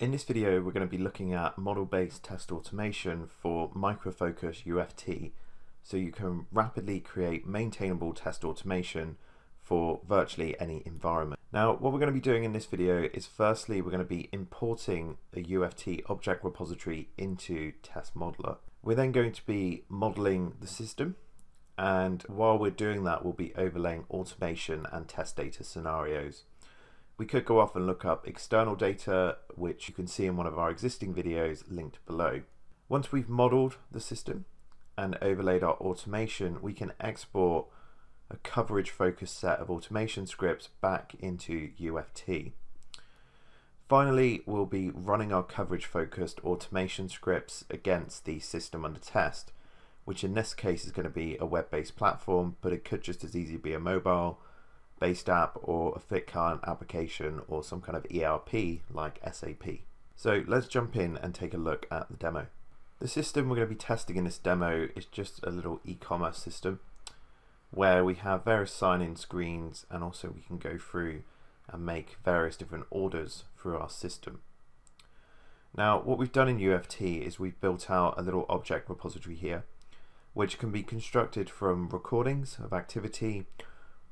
In this video we're going to be looking at model-based test automation for Micro Focus UFT so you can rapidly create maintainable test automation for virtually any environment. Now what we're going to be doing in this video is firstly we're going to be importing a UFT object repository into Test Modeller. We're then going to be modeling the system and while we're doing that we'll be overlaying automation and test data scenarios. We could go off and look up external data which you can see in one of our existing videos linked below. Once we've modeled the system and overlaid our automation we can export a coverage focused set of automation scripts back into UFT. Finally, we'll be running our coverage focused automation scripts against the system under test, which in this case is going to be a web-based platform, but it could just as easily be a mobile based app or a FitCard application or some kind of ERP like SAP. So let's jump in and take a look at the demo. The system we're going to be testing in this demo is just a little e-commerce system where we have various sign-in screens and also we can go through and make various different orders through our system. Now what we've done in UFT is we've built out a little object repository here which can be constructed from recordings of activity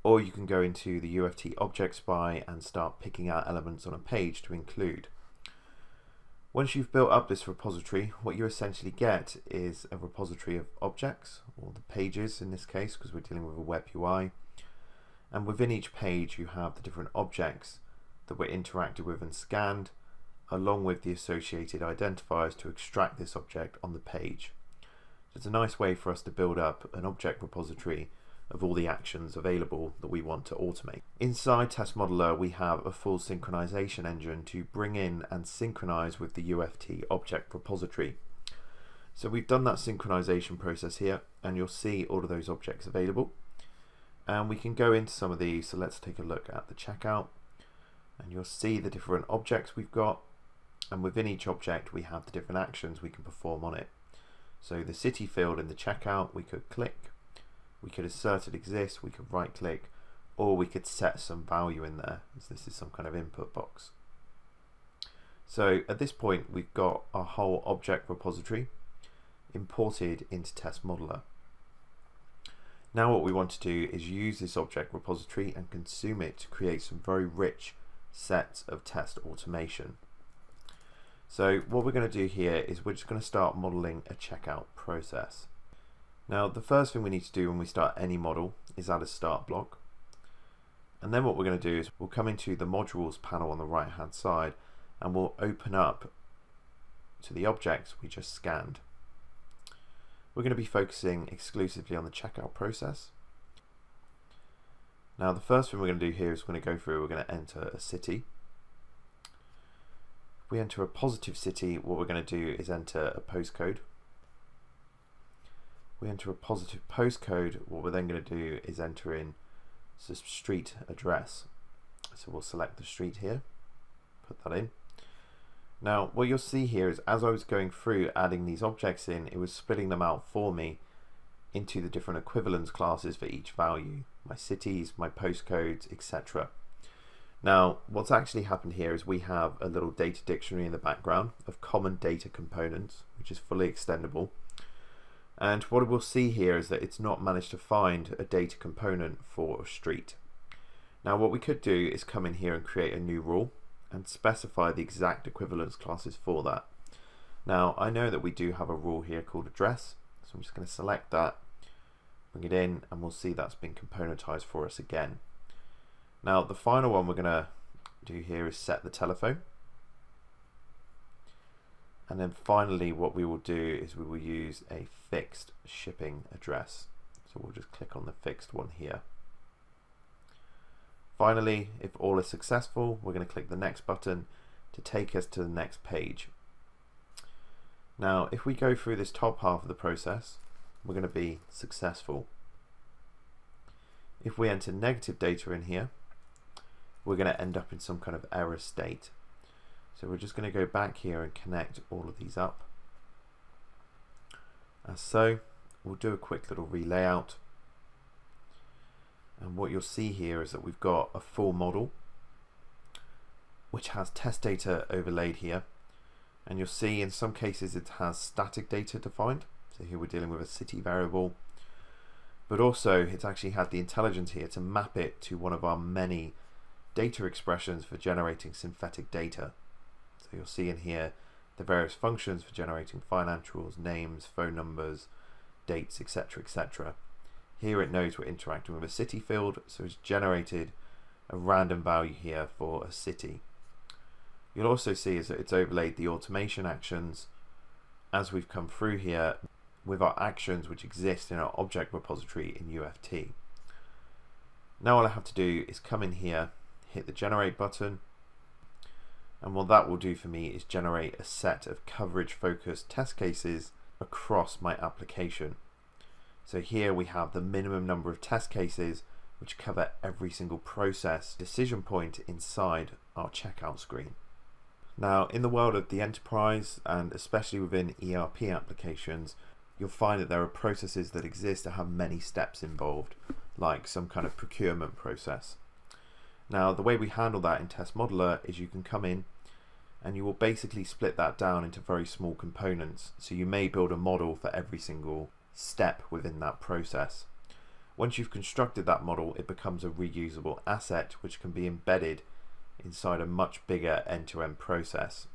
or you can go into the UFT object spy and start picking out elements on a page to include. Once you've built up this repository, what you essentially get is a repository of objects, or the pages in this case, because we're dealing with a web UI. And within each page, you have the different objects that were interacted with and scanned, along with the associated identifiers to extract this object on the page. So it's a nice way for us to build up an object repository of all the actions available that we want to automate. Inside Test Modeller, we have a full synchronization engine to bring in and synchronize with the UFT object repository. So we've done that synchronization process here, and you'll see all of those objects available. And we can go into some of these, so let's take a look at the checkout. And you'll see the different objects we've got, and within each object we have the different actions we can perform on it. So the city field in the checkout, we could click, we could assert it exists, we could right click, or we could set some value in there, as this is some kind of input box. So at this point, we've got our whole object repository imported into Test Modeller. Now what we want to do is use this object repository and consume it to create some very rich sets of test automation. So what we're going to do here is we're just going to start modeling a checkout process. Now the first thing we need to do when we start any model is add a start block. And then what we're going to do is we'll come into the modules panel on the right hand side and we'll open up to the objects we just scanned. We're going to be focusing exclusively on the checkout process. Now the first thing we're going to do here is we're going to go through, we're going to enter a city. If we enter a positive city, what we're going to do is enter a postcode we enter a positive postcode, what we're then going to do is enter in the street address. So we'll select the street here, put that in. Now what you'll see here is as I was going through adding these objects in, it was splitting them out for me into the different equivalence classes for each value, my cities, my postcodes, etc. Now what's actually happened here is we have a little data dictionary in the background of common data components, which is fully extendable. And what we'll see here is that it's not managed to find a data component for a street. Now what we could do is come in here and create a new rule and specify the exact equivalence classes for that. Now I know that we do have a rule here called address, so I'm just going to select that, bring it in, and we'll see that's been componentized for us again. Now the final one we're going to do here is set the telephone. And then finally what we will do is we will use a fixed shipping address. So we'll just click on the fixed one here. Finally, if all is successful, we're going to click the next button to take us to the next page. Now, if we go through this top half of the process, we're going to be successful. If we enter negative data in here, we're going to end up in some kind of error state. So we're just going to go back here and connect all of these up. As so, we'll do a quick little relayout. And what you'll see here is that we've got a full model which has test data overlaid here And you'll see in some cases it has static data defined. So here we're dealing with a city variable. But also it's actually had the intelligence here to map it to one of our many data expressions for generating synthetic data. So you'll see in here the various functions for generating financials, names, phone numbers, dates, etc. etc. Here it knows we're interacting with a city field, so it's generated a random value here for a city. You'll also see is that it's overlaid the automation actions as we've come through here with our actions which exist in our object repository in UFT. Now all I have to do is come in here, hit the generate button, and what that will do for me is generate a set of coverage focused test cases across my application. So here we have the minimum number of test cases which cover every single process decision point inside our checkout screen. Now in the world of the enterprise and especially within ERP applications you'll find that there are processes that exist that have many steps involved like some kind of procurement process. Now the way we handle that in Test Modeller is you can come in and you will basically split that down into very small components. So you may build a model for every single step within that process. Once you've constructed that model, it becomes a reusable asset which can be embedded inside a much bigger end-to-end -end process.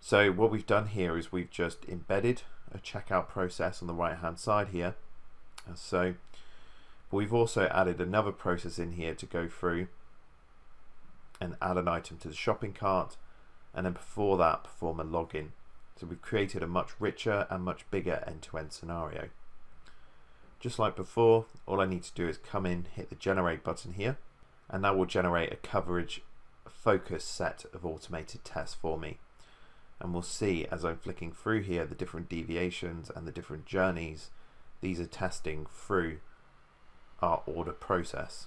So what we've done here is we've just embedded a checkout process on the right hand side here. So we've also added another process in here to go through and add an item to the shopping cart and then before that perform a login. So we've created a much richer and much bigger end-to-end -end scenario. Just like before, all I need to do is come in, hit the generate button here, and that will generate a coverage focus set of automated tests for me. And we'll see as I'm flicking through here the different deviations and the different journeys, these are testing through our order process.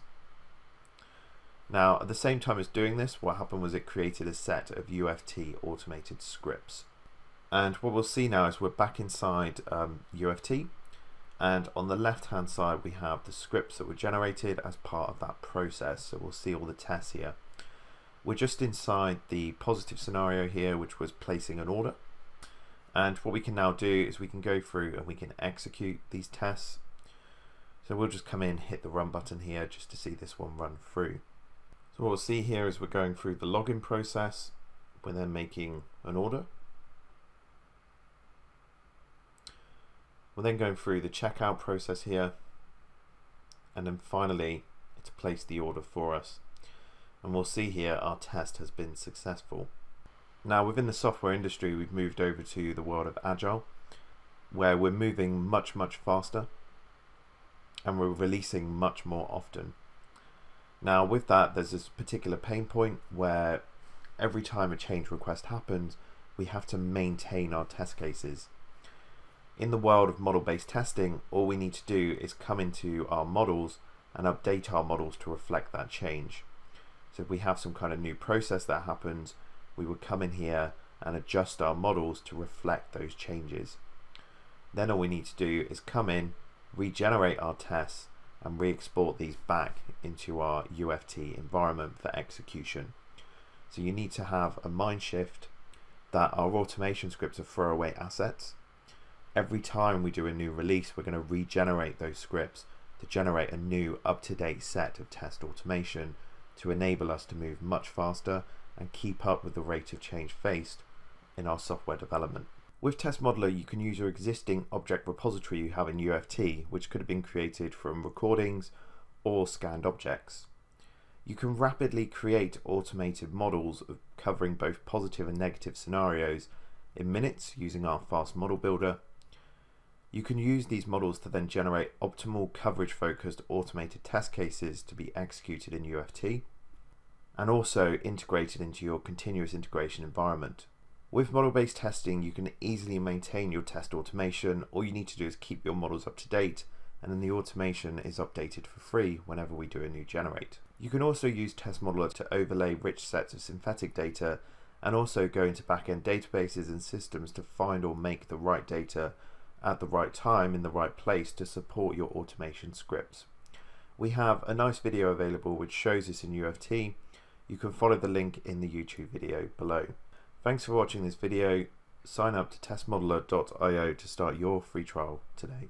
Now, at the same time as doing this, what happened was it created a set of UFT automated scripts. And what we'll see now is we're back inside um, UFT, and on the left hand side we have the scripts that were generated as part of that process. So we'll see all the tests here. We're just inside the positive scenario here, which was placing an order. And what we can now do is we can go through and we can execute these tests. So we'll just come in, hit the run button here just to see this one run through. So what we'll see here is we're going through the login process. We're then making an order. We're then going through the checkout process here. And then finally, it's placed the order for us. And we'll see here our test has been successful. Now within the software industry, we've moved over to the world of Agile, where we're moving much, much faster and we're releasing much more often. Now with that, there's this particular pain point where every time a change request happens, we have to maintain our test cases. In the world of model-based testing, all we need to do is come into our models and update our models to reflect that change. So if we have some kind of new process that happens, we would come in here and adjust our models to reflect those changes. Then all we need to do is come in, regenerate our tests, and re-export these back into our UFT environment for execution. So you need to have a mind shift that our automation scripts are throwaway assets. Every time we do a new release, we're going to regenerate those scripts to generate a new up-to-date set of test automation to enable us to move much faster and keep up with the rate of change faced in our software development. With Test Modeller, you can use your existing object repository you have in UFT, which could have been created from recordings or scanned objects. You can rapidly create automated models covering both positive and negative scenarios in minutes using our fast model builder. You can use these models to then generate optimal coverage focused automated test cases to be executed in UFT and also integrated into your continuous integration environment. With model-based testing, you can easily maintain your test automation. All you need to do is keep your models up to date, and then the automation is updated for free whenever we do a new generate. You can also use Test Modeller to overlay rich sets of synthetic data and also go into backend databases and systems to find or make the right data at the right time in the right place to support your automation scripts. We have a nice video available which shows this in UFT. You can follow the link in the YouTube video below. Thanks for watching this video. Sign up to testmodeller.io to start your free trial today.